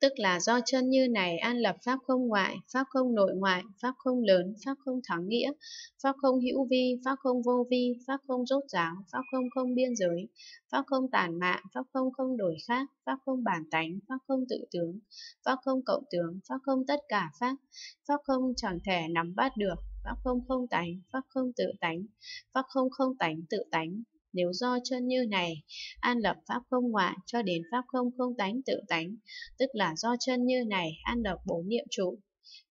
tức là do chân như này an lập pháp không ngoại, pháp không nội ngoại, pháp không lớn, pháp không thắng nghĩa, pháp không hữu vi, pháp không vô vi, pháp không rốt ráo, pháp không không biên giới, pháp không tàn mạn, pháp không không đổi khác, pháp không bản tánh, pháp không tự tướng, pháp không cộng tướng, pháp không tất cả pháp, pháp không chẳng thể nắm bắt được, pháp không không tánh, pháp không tự tánh, pháp không không tánh tự tánh, nếu do chân như này, an lập pháp không ngoại cho đến pháp không không tánh tự tánh, tức là do chân như này an lập bốn niệm trụ.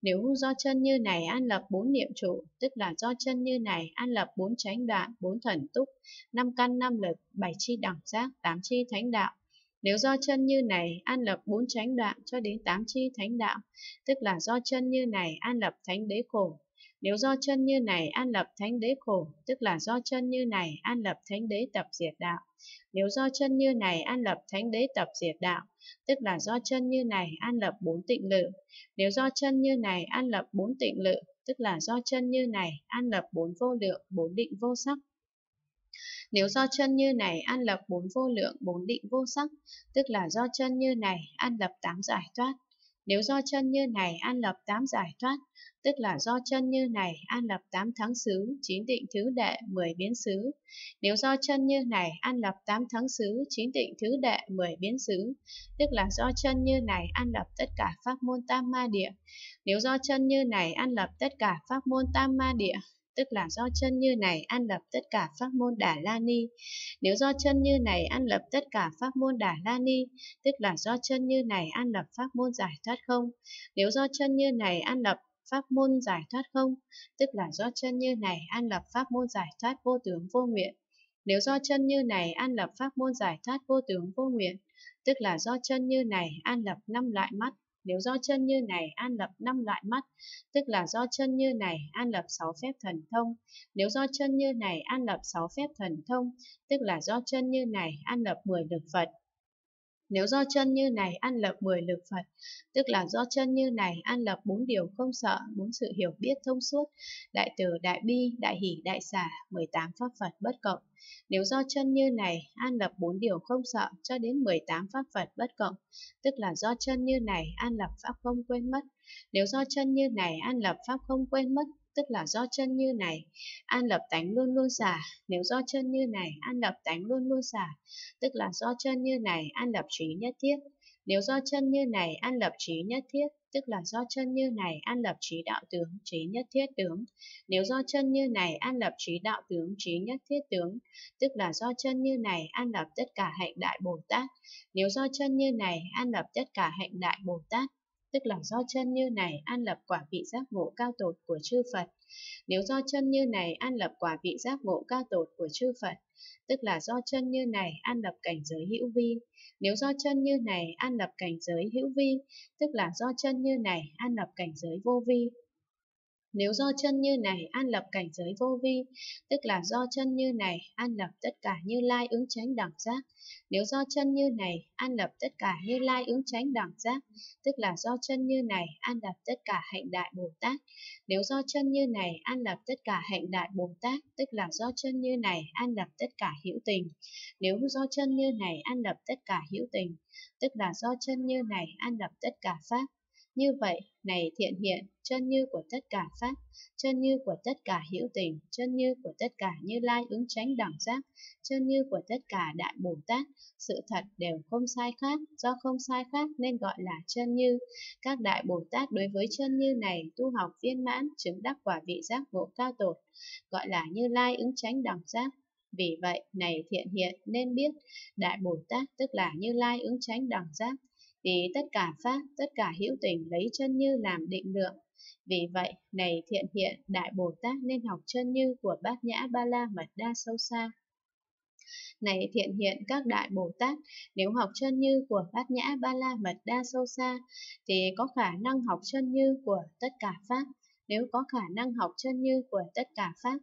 Nếu do chân như này an lập bốn niệm trụ, tức là do chân như này an lập bốn chánh đoạn, bốn thần túc, năm căn năm lực, bảy chi đẳng giác, tám chi thánh đạo. Nếu do chân như này an lập bốn chánh đoạn cho đến tám chi thánh đạo, tức là do chân như này an lập thánh đế khổ, nếu do chân như này an lập thánh đế khổ, tức là do chân như này an lập thánh đế tập diệt đạo. Nếu do chân như này an lập thánh đế tập diệt đạo, tức là do chân như này an lập bốn tịnh lự. Nếu do chân như này an lập bốn tịnh lự, tức là do chân như này an lập bốn vô lượng, bốn định vô sắc. Nếu do chân như này an lập bốn vô lượng, bốn định vô sắc, tức là do chân như này an lập tám giải thoát. Nếu do chân như này an lập tám giải thoát, tức là do chân như này an lập tám thắng xứ, chín định thứ đệ, mười biến xứ. Nếu do chân như này an lập tám thắng xứ, chín định thứ đệ, mười biến xứ, tức là do chân như này an lập tất cả pháp môn tam ma địa. Nếu do chân như này an lập tất cả pháp môn tam ma địa, tức là do chân như này an lập tất cả pháp môn Đà La Ni. Nếu do chân như này an lập tất cả pháp môn Đà La Ni, tức là do chân như này an lập pháp môn giải thoát không. Nếu do chân như này an lập pháp môn giải thoát không, tức là do chân như này an lập pháp môn giải thoát vô tướng vô nguyện. Nếu do chân như này an lập pháp môn giải thoát vô tướng vô nguyện, tức là do chân như này an lập năm loại mắt. Nếu do chân như này an lập năm loại mắt, tức là do chân như này an lập sáu phép thần thông. Nếu do chân như này an lập sáu phép thần thông, tức là do chân như này an lập mười lực Phật. Nếu do chân như này ăn lập 10 lực Phật, tức là do chân như này ăn lập bốn điều không sợ, bốn sự hiểu biết thông suốt, đại từ, đại bi, đại hỷ, đại xả, 18 pháp Phật bất cộng. Nếu do chân như này an lập bốn điều không sợ cho đến 18 pháp Phật bất cộng, tức là do chân như này an lập pháp không quên mất. Nếu do chân như này an lập pháp không quên mất, tức là do chân như này, an lập tánh luôn luôn xả. Nếu do chân như này, an lập tánh luôn luôn xả, tức là do chân như này, an lập trí nhất thiết. Nếu do chân như này, an lập trí nhất thiết, tức là do chân như này, an lập trí đạo tướng, trí nhất thiết tướng. Nếu do chân như này, an lập trí đạo tướng, trí nhất thiết tướng, tức là do chân như này, an lập tất cả hạnh đại Bồ Tát. Nếu do chân như này, an lập tất cả hạnh đại Bồ Tát, tức là do chân như này an lập quả vị giác ngộ cao tột của chư Phật. Nếu do chân như này an lập quả vị giác ngộ cao tột của chư Phật, tức là do chân như này an lập cảnh giới hữu vi. Nếu do chân như này an lập cảnh giới hữu vi, tức là do chân như này an lập cảnh giới vô vi. Nếu do chân như này an lập cảnh giới vô vi, tức là do chân như này an lập tất cả như lai ứng tránh đẳng giác. Nếu do chân như này an lập tất cả như lai ứng tránh đẳng giác, tức là do chân như này an lập tất cả hạnh đại Bồ Tát. Nếu do chân như này an lập tất cả hạnh đại Bồ Tát, tức là do chân như này an lập tất cả hữu tình. Nếu do chân như này an lập tất cả hữu tình, tức là do chân như này an lập tất cả pháp, như vậy, này thiện hiện, chân như của tất cả Pháp, chân như của tất cả hữu tình, chân như của tất cả như lai ứng tránh đẳng giác, chân như của tất cả Đại Bồ Tát, sự thật đều không sai khác, do không sai khác nên gọi là chân như. Các Đại Bồ Tát đối với chân như này tu học viên mãn, chứng đắc quả vị giác ngộ cao tột, gọi là như lai ứng tránh đẳng giác. Vì vậy, này thiện hiện nên biết, Đại Bồ Tát tức là như lai ứng tránh đẳng giác, vì tất cả pháp, tất cả hữu tình lấy chân như làm định lượng. Vì vậy, này thiện hiện, Đại Bồ Tát nên học chân như của Bát Nhã Ba La Mật Đa sâu xa. Này thiện hiện các Đại Bồ Tát, nếu học chân như của Bát Nhã Ba La Mật Đa sâu xa, thì có khả năng học chân như của tất cả Pháp. Nếu có khả năng học chân như của tất cả Pháp,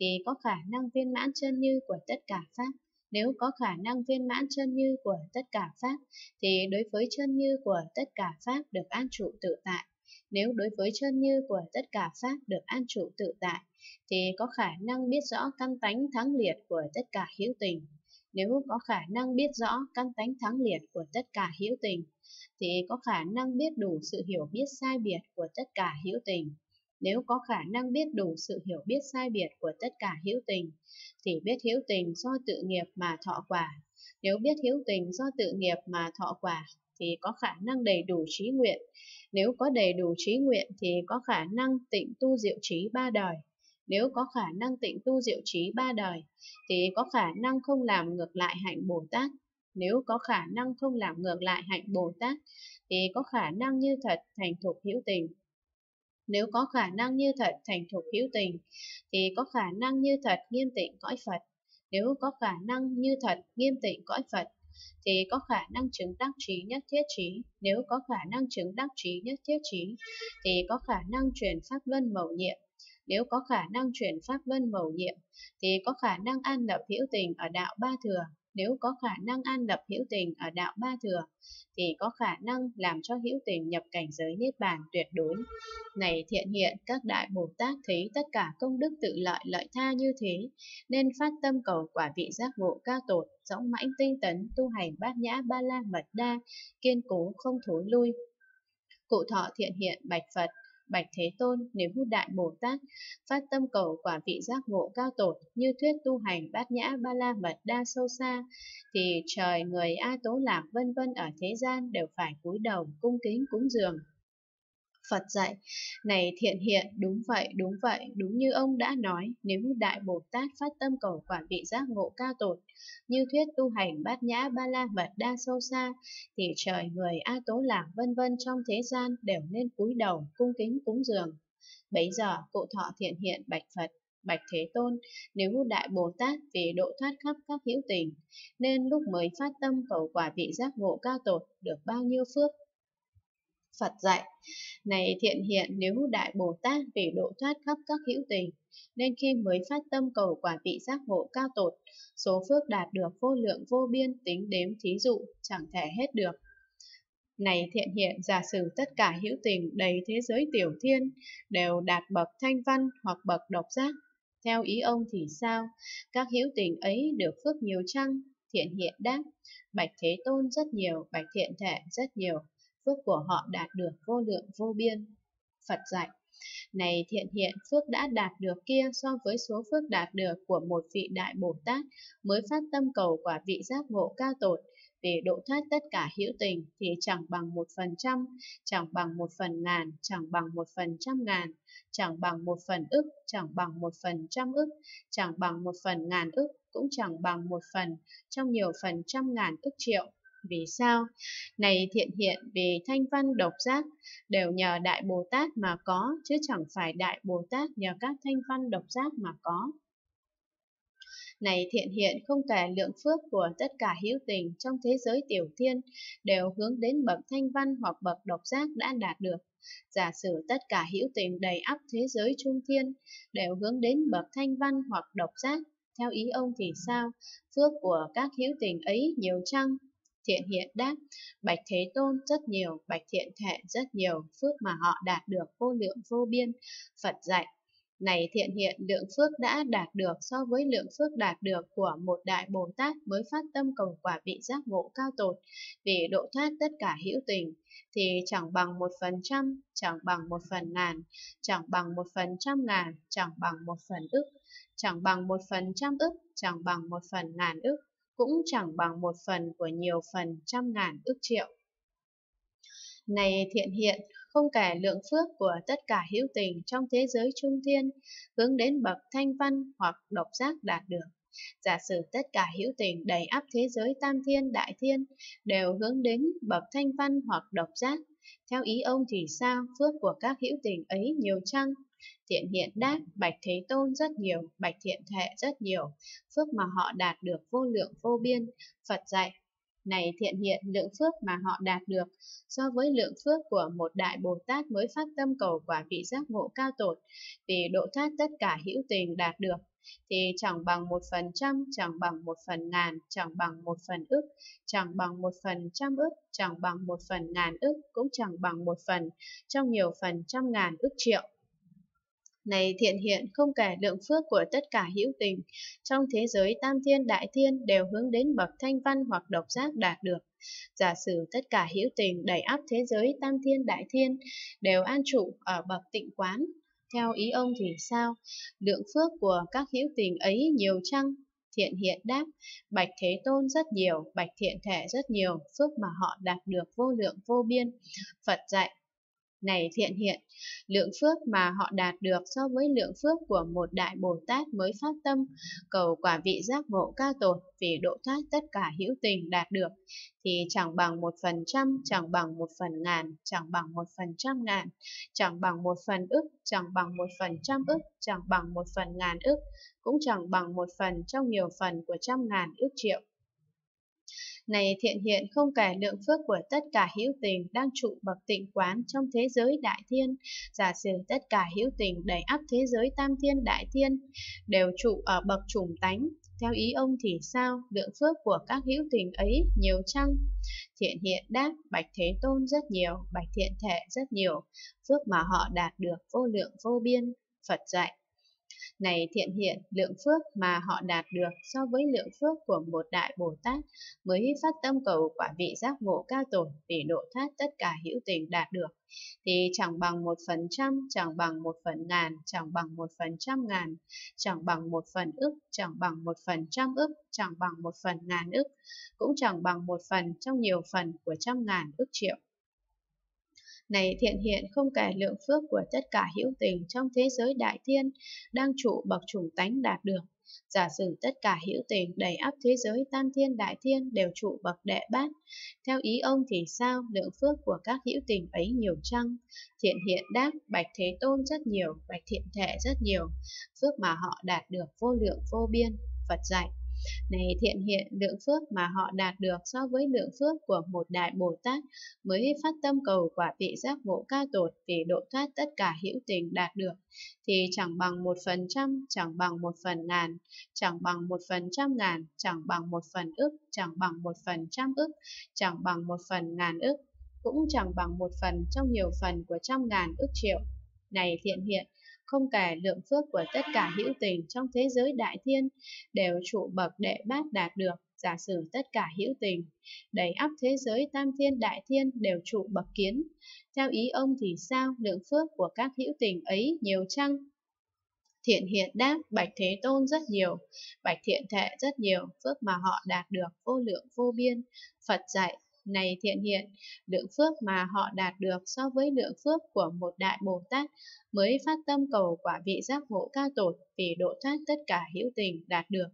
thì có khả năng viên mãn chân như của tất cả Pháp. Nếu có khả năng viên mãn chân như của tất cả Pháp, thì đối với chân như của tất cả Pháp được an trụ tự tại. Nếu đối với chân như của tất cả Pháp được an trụ tự tại, thì có khả năng biết rõ căn tánh thắng liệt của tất cả hữu tình. Nếu có khả năng biết rõ căn tánh thắng liệt của tất cả hữu tình, thì có khả năng biết đủ sự hiểu biết sai biệt của tất cả hữu tình. Nếu có khả năng biết đủ sự hiểu biết sai biệt của tất cả hữu tình, thì biết hữu tình do tự nghiệp mà thọ quả. Nếu biết hữu tình do tự nghiệp mà thọ quả, thì có khả năng đầy đủ trí nguyện. Nếu có đầy đủ trí nguyện thì có khả năng tịnh tu diệu trí ba đời. Nếu có khả năng tịnh tu diệu trí ba đời, thì có khả năng không làm ngược lại hạnh Bồ Tát. Nếu có khả năng không làm ngược lại hạnh Bồ Tát, thì có khả năng như thật thành thục hữu tình. Nếu có khả năng như thật thành thục hữu tình, thì có khả năng như thật nghiêm tịnh cõi Phật. Nếu có khả năng như thật nghiêm tịnh cõi Phật, thì có khả năng chứng đắc trí nhất thiết trí. Nếu có khả năng chứng đắc trí nhất thiết trí, thì có khả năng truyền pháp luân mầu nhiệm. Nếu có khả năng chuyển pháp luân mầu nhiệm, thì có khả năng an lập hữu tình ở đạo ba thừa. Nếu có khả năng an lập hữu tình ở đạo ba thừa, thì có khả năng làm cho hữu tình nhập cảnh giới niết bàn tuyệt đối. Này thiện hiện, các đại Bồ Tát thấy tất cả công đức tự lợi lợi tha như thế, nên phát tâm cầu quả vị giác ngộ cao tột, dõng mãnh tinh tấn, tu hành bát nhã ba la mật đa, kiên cố không thối lui. Cụ thọ thiện hiện bạch Phật, Bạch Thế Tôn, nếu Đại Bồ Tát, phát tâm cầu quả vị giác ngộ cao tột như thuyết tu hành bát nhã ba la mật đa sâu xa, thì trời người A Tố Lạc vân vân ở thế gian đều phải cúi đầu cung kính cúng dường. Phật dạy, này thiện hiện, đúng vậy, đúng vậy, đúng như ông đã nói, nếu Đại Bồ Tát phát tâm cầu quả vị giác ngộ cao tột, như thuyết tu hành bát nhã ba la mật đa sâu xa, thì trời người A Tố Lạc vân vân trong thế gian đều nên cúi đầu, cung kính cúng dường. Bấy giờ, cụ thọ thiện hiện bạch Phật, Bạch Thế Tôn, nếu Đại Bồ Tát vì độ thoát khắp các hữu tình, nên lúc mới phát tâm cầu quả vị giác ngộ cao tột được bao nhiêu phước Phật dạy, này thiện hiện nếu Đại Bồ Tát vì độ thoát khắp các hữu tình, nên khi mới phát tâm cầu quả vị giác ngộ cao tột, số phước đạt được vô lượng vô biên tính đếm thí dụ, chẳng thể hết được. Này thiện hiện giả sử tất cả hữu tình đầy thế giới tiểu thiên đều đạt bậc thanh văn hoặc bậc độc giác. Theo ý ông thì sao? Các hữu tình ấy được phước nhiều chăng? Thiện hiện đáp, bạch thế tôn rất nhiều, bạch thiện thể rất nhiều, phước của họ đạt được vô lượng vô biên. Phật dạy, này thiện hiện phước đã đạt được kia so với số phước đạt được của một vị đại Bồ Tát mới phát tâm cầu quả vị giác ngộ cao tột để độ thoát tất cả hữu tình thì chẳng bằng một phần trăm, chẳng bằng một phần ngàn, chẳng bằng một phần trăm ngàn, chẳng bằng một phần ức, chẳng bằng một phần trăm ức, chẳng bằng một phần ngàn ức, cũng chẳng bằng một phần trong nhiều phần trăm ngàn ức triệu. Vì sao? Này thiện hiện vì thanh văn độc giác đều nhờ Đại Bồ Tát mà có, chứ chẳng phải Đại Bồ Tát nhờ các thanh văn độc giác mà có. Này thiện hiện không kể lượng phước của tất cả hữu tình trong thế giới tiểu thiên đều hướng đến bậc thanh văn hoặc bậc độc giác đã đạt được. Giả sử tất cả hữu tình đầy ắp thế giới trung thiên đều hướng đến bậc thanh văn hoặc độc giác, theo ý ông thì sao? Phước của các hữu tình ấy nhiều chăng? Thiện hiện đáp, Bạch Thế Tôn rất nhiều, Bạch Thiện Thệ rất nhiều, phước mà họ đạt được vô lượng vô biên. Phật dạy, này thiện hiện lượng phước đã đạt được so với lượng phước đạt được của một đại Bồ Tát mới phát tâm cầu quả vị giác ngộ cao tột. Vì độ thoát tất cả hữu tình thì chẳng bằng một phần trăm, chẳng bằng một phần ngàn, chẳng bằng một phần trăm ngàn, chẳng bằng một phần ức, chẳng bằng một phần trăm ức, chẳng bằng một phần ngàn ức, cũng chẳng bằng một phần của nhiều phần trăm ngàn ước triệu. Này thiện hiện, không kể lượng phước của tất cả hữu tình trong thế giới trung thiên, hướng đến bậc thanh văn hoặc độc giác đạt được. Giả sử tất cả hữu tình đầy áp thế giới tam thiên đại thiên đều hướng đến bậc thanh văn hoặc độc giác. Theo ý ông thì sao, phước của các hữu tình ấy nhiều chăng? Thiện hiện đáp, bạch thế tôn rất nhiều, bạch thiện thệ rất nhiều, phước mà họ đạt được vô lượng vô biên. Phật dạy, này thiện hiện lượng phước mà họ đạt được so với lượng phước của một đại Bồ Tát mới phát tâm cầu quả vị giác ngộ cao tột vì độ thoát tất cả hữu tình đạt được thì chẳng bằng một phần trăm, chẳng bằng một phần ngàn, chẳng bằng một phần ức, chẳng bằng một phần trăm ức, chẳng bằng một phần ngàn ức, cũng chẳng bằng một phần trong nhiều phần trăm ngàn ức triệu. Này thiện hiện không kể lượng phước của tất cả hữu tình, trong thế giới tam thiên đại thiên đều hướng đến bậc thanh văn hoặc độc giác đạt được. Giả sử tất cả hữu tình đẩy áp thế giới tam thiên đại thiên đều an trụ ở bậc tịnh quán. Theo ý ông thì sao? Lượng phước của các hữu tình ấy nhiều chăng? Thiện hiện đáp, bạch thế tôn rất nhiều, bạch thiện thể rất nhiều, phước mà họ đạt được vô lượng vô biên. Phật dạy, này thiện hiện, lượng phước mà họ đạt được so với lượng phước của một đại Bồ Tát mới phát tâm, cầu quả vị giác ngộ cao tột vì độ thoát tất cả hữu tình đạt được, thì chẳng bằng một phần trăm, chẳng bằng một phần ngàn, chẳng bằng một phần trăm ngàn, chẳng bằng một phần ức, chẳng bằng một phần trăm ức, chẳng bằng một phần ngàn ức, cũng chẳng bằng một phần trong nhiều phần của trăm ngàn ức triệu. Này thiện hiện không kể lượng phước của tất cả hữu tình đang trụ bậc tịnh quán trong thế giới đại thiên, giả sử tất cả hữu tình đầy áp thế giới tam thiên đại thiên đều trụ ở bậc trùng tánh. Theo ý ông thì sao, lượng phước của các hữu tình ấy nhiều chăng? Thiện hiện đáp, bạch thế tôn rất nhiều, bạch thiện thể rất nhiều, phước mà họ đạt được vô lượng vô biên. Phật dạy, này thiện hiện, lượng phước mà họ đạt được so với lượng phước của một đại Bồ Tát mới phát tâm cầu quả vị giác ngộ cao tổn để độ thoát tất cả hữu tình đạt được, thì chẳng bằng một phần trăm, chẳng bằng một phần ngàn, chẳng bằng một phần trăm ngàn, chẳng bằng một phần ức, chẳng bằng một phần trăm ức, chẳng bằng một phần ngàn ức, cũng chẳng bằng một phần trong nhiều phần của trăm ngàn ức triệu. Này thiện hiện không kể lượng phước của tất cả hữu tình trong thế giới đại thiên đang trụ bậc chủng tánh đạt được. Giả sử tất cả hữu tình đầy áp thế giới tam thiên đại thiên đều trụ bậc đệ bát. Theo ý ông thì sao lượng phước của các hữu tình ấy nhiều chăng? Thiện hiện đáp bạch thế tôn rất nhiều, bạch thiện thể rất nhiều. Phước mà họ đạt được vô lượng vô biên. Phật dạy này thiện hiện lượng phước mà họ đạt được so với lượng phước của một đại Bồ Tát mới phát tâm cầu quả vị giác ngộ ca tột vì độ thoát tất cả hữu tình đạt được, thì chẳng bằng một phần trăm, chẳng bằng một phần ngàn, chẳng bằng một phần trăm ngàn, chẳng bằng một phần ức, chẳng bằng một phần trăm ức, chẳng bằng một phần ngàn ức, cũng chẳng bằng một phần trong nhiều phần của trăm ngàn ức triệu. Này thiện hiện, không kể lượng phước của tất cả hữu tình trong thế giới đại thiên đều trụ bậc đệ bát đạt được, giả sử tất cả hữu tình, đầy ắp thế giới tam thiên đại thiên đều trụ bậc kiến. Theo ý ông thì sao, lượng phước của các hữu tình ấy nhiều chăng? Thiện hiện đáp, bạch thế tôn rất nhiều, bạch thiện thệ rất nhiều, phước mà họ đạt được vô lượng vô biên. Phật dạy, này thiện hiện, lượng phước mà họ đạt được so với lượng phước của một đại Bồ Tát mới phát tâm cầu quả vị giác ngộ cao tột vì độ thoát tất cả hữu tình đạt được,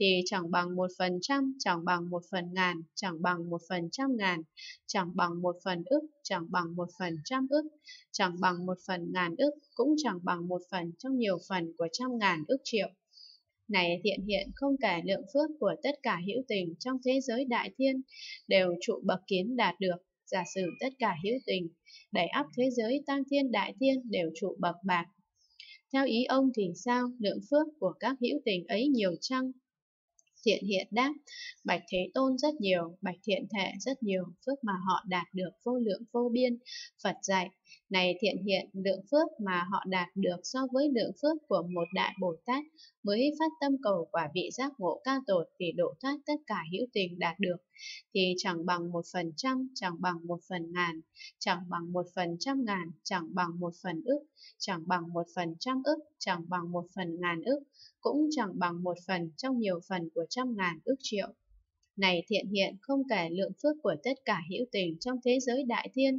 thì chẳng bằng một phần trăm, chẳng bằng một phần ngàn, chẳng bằng một phần trăm ngàn, chẳng bằng một phần ức, chẳng bằng một phần trăm ức, chẳng bằng một phần ngàn ức, cũng chẳng bằng một phần trong nhiều phần của trăm ngàn ức triệu. Này thiện hiện không kể lượng phước của tất cả hữu tình trong thế giới đại thiên đều trụ bậc kiến đạt được, giả sử tất cả hữu tình đẩy áp thế giới tăng thiên đại thiên đều trụ bậc bạc. Theo ý ông thì sao, lượng phước của các hữu tình ấy nhiều chăng? Thiện hiện đáp, bạch thế tôn rất nhiều, bạch thiện thể rất nhiều, phước mà họ đạt được vô lượng vô biên. Phật dạy, này thiện hiện, lượng phước mà họ đạt được so với lượng phước của một đại Bồ Tát mới phát tâm cầu quả vị giác ngộ cao tột vì độ thoát tất cả hữu tình đạt được, thì chẳng bằng một phần trăm, chẳng bằng một phần ngàn, chẳng bằng một phần trăm ngàn, chẳng bằng một phần ức, chẳng bằng một phần trăm ức, chẳng bằng một phần ngàn ức, cũng chẳng bằng một phần trong nhiều phần của trăm ngàn ức triệu. Này thiện hiện không kể lượng phước của tất cả hữu tình trong thế giới đại thiên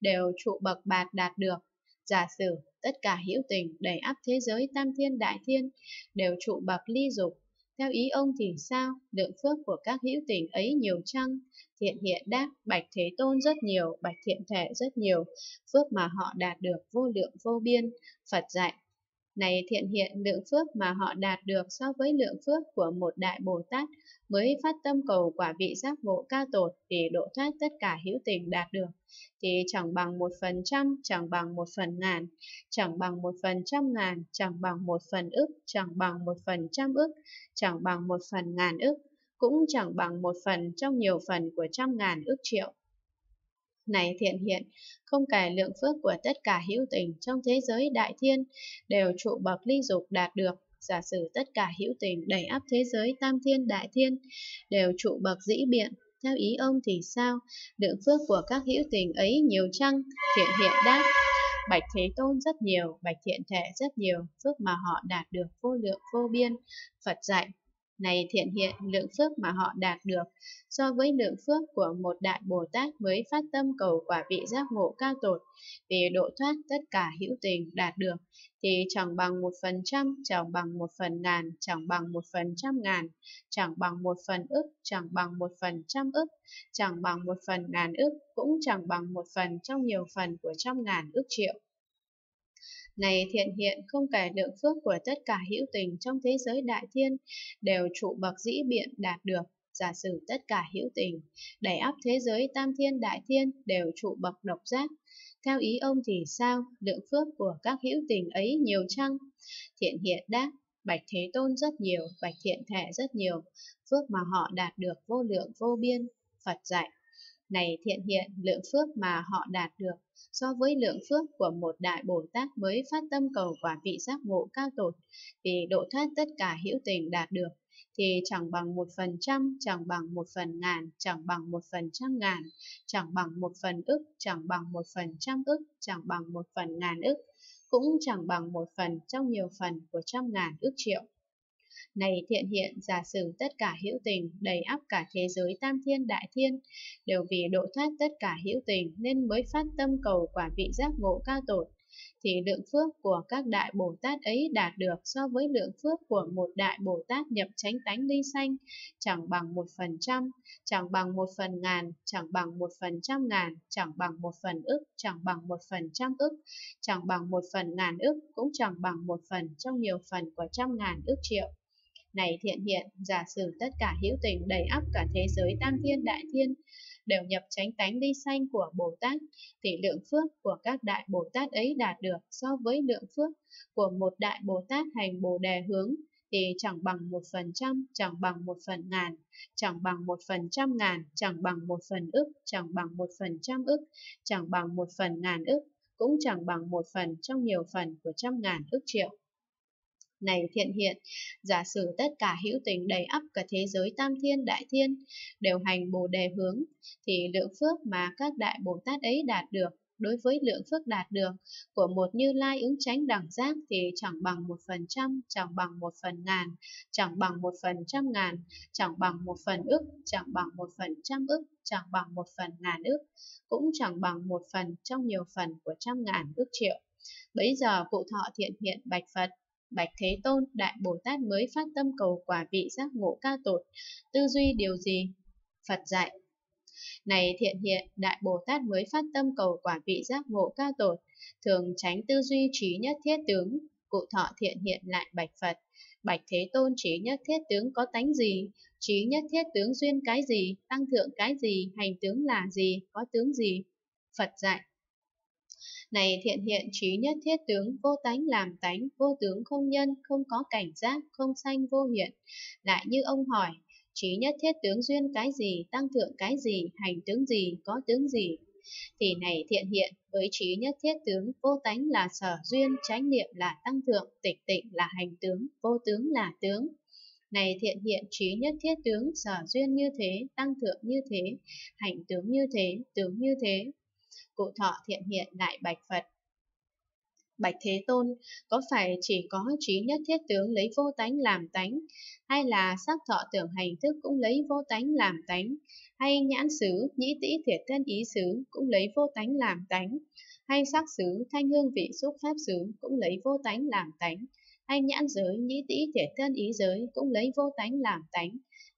đều trụ bậc bạc đạt được. Giả sử tất cả hữu tình đầy áp thế giới tam thiên đại thiên đều trụ bậc ly dục. Theo ý ông thì sao? Lượng phước của các hữu tình ấy nhiều chăng? Thiện hiện đáp, bạch thế tôn rất nhiều, bạch thiện thể rất nhiều, phước mà họ đạt được vô lượng vô biên. Phật dạy, này thiện hiện lượng phước mà họ đạt được so với lượng phước của một đại Bồ Tát mới phát tâm cầu quả vị giác ngộ ca tột để độ thoát tất cả hữu tình đạt được, thì chẳng bằng một phần trăm, chẳng bằng một phần ngàn, chẳng bằng một phần trăm ngàn, chẳng bằng một phần ức, chẳng bằng một phần trăm ức, chẳng bằng một phần ngàn ức, cũng chẳng bằng một phần trong nhiều phần của trăm ngàn ức triệu. Này thiện hiện, không kể lượng phước của tất cả hữu tình trong thế giới đại thiên đều trụ bậc ly dục đạt được, giả sử tất cả hữu tình đầy áp thế giới tam thiên đại thiên đều trụ bậc dĩ biện, theo ý ông thì sao? Lượng phước của các hữu tình ấy nhiều chăng? Thiện hiện đáp, Bạch Thế Tôn rất nhiều, Bạch Thiện Thể rất nhiều, phước mà họ đạt được vô lượng vô biên. Phật dạy, này thiện hiện lượng phước mà họ đạt được so với lượng phước của một đại Bồ Tát mới phát tâm cầu quả vị giác ngộ cao tột vì độ thoát tất cả hữu tình đạt được thì chẳng bằng một phần trăm, chẳng bằng một phần ngàn, chẳng bằng một phần trăm ngàn, chẳng bằng một phần ức, chẳng bằng một phần trăm ức, chẳng bằng một phần ngàn ức, cũng chẳng bằng một phần trong nhiều phần của trăm ngàn ức triệu. Này thiện hiện không kể lượng phước của tất cả hữu tình trong thế giới đại thiên đều trụ bậc dĩ biện đạt được. Giả sử tất cả hữu tình, đẩy áp thế giới tam thiên đại thiên đều trụ bậc độc giác. Theo ý ông thì sao? Lượng phước của các hữu tình ấy nhiều chăng? Thiện hiện đáp, Bạch Thế Tôn rất nhiều, Bạch Thiện Thể rất nhiều, phước mà họ đạt được vô lượng vô biên. Phật dạy, này thiện hiện lượng phước mà họ đạt được so với lượng phước của một đại Bồ Tát mới phát tâm cầu quả vị giác ngộ cao tột vì độ thoát tất cả hữu tình đạt được thì chẳng bằng một phần trăm, chẳng bằng một phần ngàn, chẳng bằng một phần trăm ngàn, chẳng bằng một phần ức, chẳng bằng một phần trăm ức, chẳng bằng một phần ngàn ức, cũng chẳng bằng một phần trong nhiều phần của trăm ngàn ức triệu. Này thiện hiện giả sử tất cả hữu tình đầy ắp cả thế giới tam thiên đại thiên đều vì độ thoát tất cả hữu tình nên mới phát tâm cầu quả vị giác ngộ cao tột thì lượng phước của các đại Bồ Tát ấy đạt được so với lượng phước của một đại Bồ Tát nhập chánh tánh ly sanh chẳng bằng một phần trăm, chẳng bằng một phần ngàn, chẳng bằng một phần trăm ngàn, chẳng bằng một phần ức, chẳng bằng một phần trăm ức, chẳng bằng một phần ngàn ức, cũng chẳng bằng một phần trong nhiều phần của trăm ngàn ức triệu. Này thiện hiện, giả sử tất cả hữu tình đầy ắp cả thế giới tam thiên đại thiên, đều nhập tránh tánh đi sanh của Bồ Tát, thì lượng phước của các đại Bồ Tát ấy đạt được so với lượng phước của một đại Bồ Tát hành Bồ Đề hướng thì chẳng bằng một phần trăm, chẳng bằng một phần ngàn, chẳng bằng một phần trăm ngàn, chẳng bằng một phần ức, chẳng bằng một phần trăm ức, chẳng bằng một phần ngàn ức, cũng chẳng bằng một phần trong nhiều phần của trăm ngàn ức triệu này thiện hiện, giả sử tất cả hữu tình đầy ắp cả thế giới tam thiên đại thiên đều hành bồ đề hướng, thì lượng phước mà các đại Bồ Tát ấy đạt được đối với lượng phước đạt được của một như lai ứng chánh đẳng giác thì chẳng bằng một phần trăm, chẳng bằng một phần ngàn, chẳng bằng một phần trăm ngàn, chẳng bằng một phần ức, chẳng bằng một phần trăm ức, chẳng bằng một phần ngàn ức, cũng chẳng bằng một phần trong nhiều phần của trăm ngàn ức triệu. Bấy giờ cụ thọ thiện hiện bạch Phật, Bạch Thế Tôn, Đại Bồ Tát mới phát tâm cầu quả vị giác ngộ ca tột, tư duy điều gì? Phật dạy. Này thiện hiện, Đại Bồ Tát mới phát tâm cầu quả vị giác ngộ ca tột, thường tránh tư duy trí nhất thiết tướng, cụ thọ thiện hiện lại Bạch Phật. Bạch Thế Tôn trí nhất thiết tướng có tánh gì? Trí nhất thiết tướng duyên cái gì? Tăng thượng cái gì? Hành tướng là gì? Có tướng gì? Phật dạy. Này thiện hiện trí nhất thiết tướng, vô tánh làm tánh, vô tướng không nhân, không có cảnh giác, không sanh vô hiện. Lại như ông hỏi, trí nhất thiết tướng duyên cái gì, tăng thượng cái gì, hành tướng gì, có tướng gì. Thì này thiện hiện, với trí nhất thiết tướng, vô tánh là sở duyên, chánh niệm là tăng thượng, tịch tịnh là hành tướng, vô tướng là tướng. Này thiện hiện trí nhất thiết tướng, sở duyên như thế, tăng thượng như thế, hành tướng như thế, tướng như thế, Cụ thọ thiện hiện lại bạch Phật. Bạch Thế Tôn, có phải chỉ có trí nhất thiết tướng lấy vô tánh làm tánh, hay là sắc thọ tưởng hành thức cũng lấy vô tánh làm tánh, hay nhãn xứ, nhĩ tĩ thiệt thân ý xứ cũng lấy vô tánh làm tánh, hay sắc xứ, thanh hương vị xúc pháp xứ cũng lấy vô tánh làm tánh, hay nhãn giới, nhĩ tĩ thiệt thân ý giới cũng lấy vô tánh làm tánh,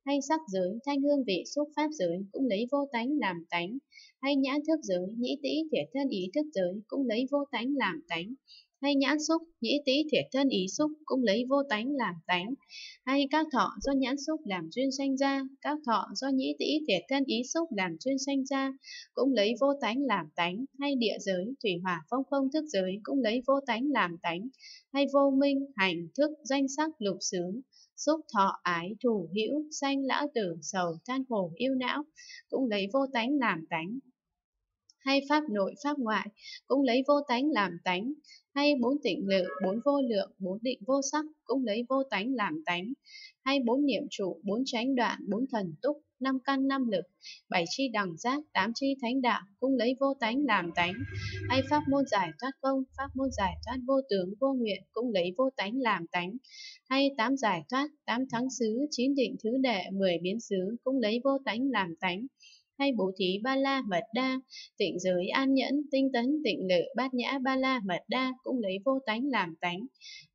hay sắc giới, thanh hương vị xúc pháp giới cũng lấy vô tánh làm tánh, hay nhãn thức giới, nhĩ tĩ thể thân ý thức giới cũng lấy vô tánh làm tánh, hay nhãn xúc, nhĩ tĩ thể thân ý xúc cũng lấy vô tánh làm tánh, hay các thọ do nhãn xúc làm duyên sanh ra, các thọ do nhĩ tĩ thể thân ý xúc làm duyên sanh ra cũng lấy vô tánh làm tánh, hay địa giới, thủy hỏa phong không thức giới cũng lấy vô tánh làm tánh, hay vô minh, hành, thức, danh sắc, lục xứ, xúc thọ ái thủ hữu, sanh lão tử, sầu, than khổ, yêu não, cũng lấy vô tánh làm tánh hay pháp nội pháp ngoại, cũng lấy vô tánh làm tánh, hay bốn tịnh lự, bốn vô lượng, bốn định vô sắc, cũng lấy vô tánh làm tánh, hay bốn niệm trụ, bốn chánh đoạn, bốn thần túc, năm căn năm lực, bảy chi đẳng giác, tám chi thánh đạo, cũng lấy vô tánh làm tánh, hay pháp môn giải thoát công, pháp môn giải thoát vô tướng, vô nguyện, cũng lấy vô tánh làm tánh, hay tám giải thoát, tám thắng xứ, chín định thứ đệ, mười biến xứ, cũng lấy vô tánh làm tánh, hay bố thí ba la mật đa, tịnh giới an nhẫn, tinh tấn tịnh lự, bát nhã ba la mật đa cũng lấy vô tánh làm tánh,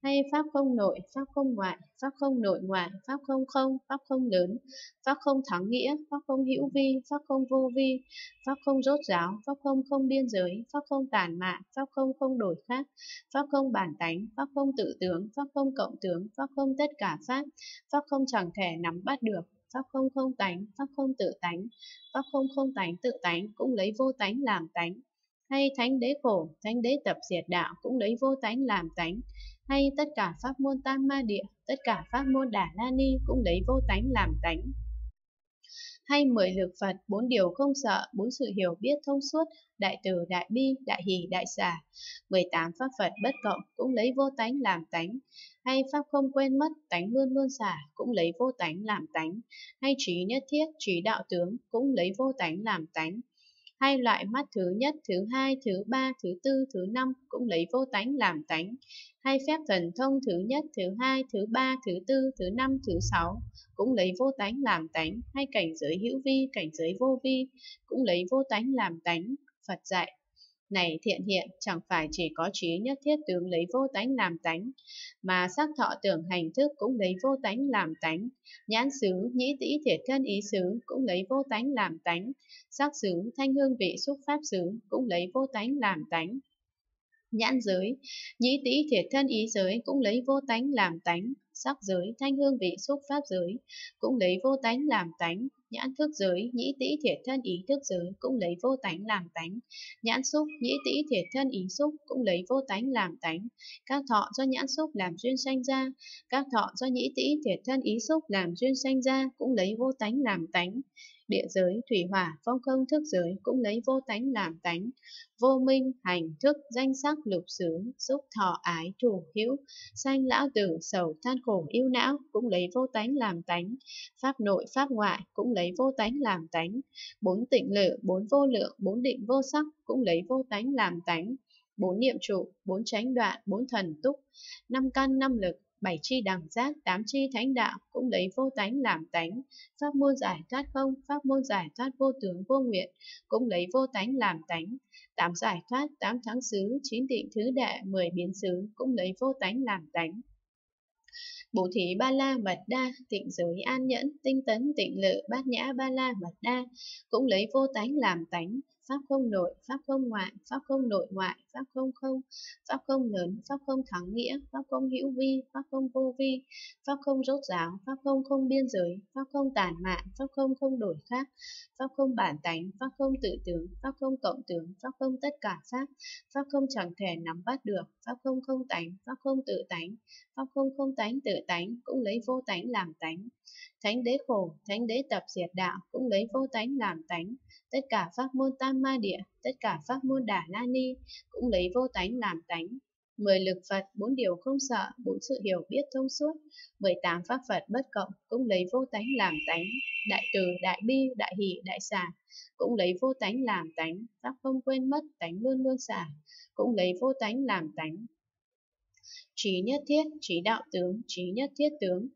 hay pháp không nội, pháp không ngoại, pháp không nội ngoại, pháp không không, pháp không lớn, pháp không thắng nghĩa, pháp không hữu vi, pháp không vô vi, pháp không rốt ráo, pháp không không biên giới, pháp không tàn mạn, pháp không không đổi khác, pháp không bản tánh, pháp không tự tướng, pháp không cộng tướng, pháp không tất cả pháp, pháp không chẳng thể nắm bắt được, pháp không không tánh, pháp không tự tánh, pháp không không tánh tự tánh cũng lấy vô tánh làm tánh. Hay thánh đế khổ, thánh đế tập diệt đạo cũng lấy vô tánh làm tánh. Hay tất cả pháp môn tam ma địa, tất cả pháp môn đà la ni cũng lấy vô tánh làm tánh. Hay mười lực Phật, bốn điều không sợ, bốn sự hiểu biết thông suốt, đại từ, đại bi, đại hỷ, đại xả. 18 pháp Phật bất cộng cũng lấy vô tánh làm tánh hay pháp không quên mất, tánh luôn luôn xả, cũng lấy vô tánh làm tánh, hay trí nhất thiết, trí đạo tướng, cũng lấy vô tánh làm tánh. Hai loại mắt thứ nhất, thứ hai, thứ ba, thứ tư, thứ năm cũng lấy vô tánh làm tánh. Hai phép thần thông thứ nhất, thứ hai, thứ ba, thứ tư, thứ năm, thứ sáu cũng lấy vô tánh làm tánh. Hay cảnh giới hữu vi, cảnh giới vô vi cũng lấy vô tánh làm tánh. Phật dạy này thiện hiện chẳng phải chỉ có trí nhất thiết tướng lấy vô tánh làm tánh, mà sắc thọ tưởng hành thức cũng lấy vô tánh làm tánh, nhãn xứ, nhĩ tĩ thiệt thân ý xứ cũng lấy vô tánh làm tánh, sắc xứ, thanh hương vị xúc pháp xứ cũng lấy vô tánh làm tánh. Nhãn giới, nhĩ tĩ thiệt thân ý giới cũng lấy vô tánh làm tánh, sắc giới, thanh hương vị xúc pháp giới cũng lấy vô tánh làm tánh, nhãn thức giới, nhĩ tĩ thiệt thân ý thức giới cũng lấy vô tánh làm tánh, nhãn xúc, nhĩ tĩ thiệt thân ý xúc cũng lấy vô tánh làm tánh, các thọ do nhãn xúc làm duyên sanh ra, các thọ do nhĩ tĩ thiệt thân ý xúc làm duyên sanh ra cũng lấy vô tánh làm tánh, địa giới, thủy hỏa, phong không thức giới cũng lấy vô tánh làm tánh, vô minh, hành, thức, danh sắc, lục xứ, xúc, thọ, ái, thủ, hữu, sanh, lão tử, sầu, than khổ, yêu não cũng lấy vô tánh làm tánh, pháp nội, pháp ngoại cũng lấy vô tánh làm tánh, bốn tịnh lự, bốn vô lượng, bốn định vô sắc cũng lấy vô tánh làm tánh, bốn niệm trụ, bốn tránh đoạn, bốn thần túc, năm căn, năm lực, bảy chi đẳng giác, tám chi thánh đạo cũng lấy vô tánh làm tánh, pháp môn giải thoát không, pháp môn giải thoát vô tướng vô nguyện cũng lấy vô tánh làm tánh, tám giải thoát, tám thắng xứ, chín định thứ đệ, mười biến xứ cũng lấy vô tánh làm tánh. Bố thí ba la mật đa, tịnh giới an nhẫn, tinh tấn tịnh lự, bát nhã ba la mật đa cũng lấy vô tánh làm tánh, pháp không nội, pháp không ngoại, pháp không nội ngoại, pháp không không, pháp không lớn, pháp không thắng nghĩa, pháp không hữu vi, pháp không vô vi, pháp không rốt ráo, pháp không không biên giới, pháp không tàn mạn, pháp không không đổi khác, pháp không bản tánh, pháp không tự tướng, pháp không cộng tướng, pháp không tất cả pháp, pháp không chẳng thể nắm bắt được, pháp không không tánh, pháp không tự tánh, pháp không không tánh tự tánh, cũng lấy vô tánh làm tánh. Thánh đế khổ, thánh đế tập diệt đạo, cũng lấy vô tánh làm tánh tất cả pháp môn tam ma địa, tất cả pháp môn đà la ni cũng lấy vô tánh làm tánh. Mười lực Phật, bốn điều không sợ, bốn sự hiểu biết thông suốt, mười tám pháp Phật bất cộng cũng lấy vô tánh làm tánh, đại từ, đại bi, đại hỷ, đại xả cũng lấy vô tánh làm tánh, pháp không quên mất, tánh luôn luôn xả, cũng lấy vô tánh làm tánh. Trí nhất thiết, trí đạo tướng, trí nhất thiết tướng.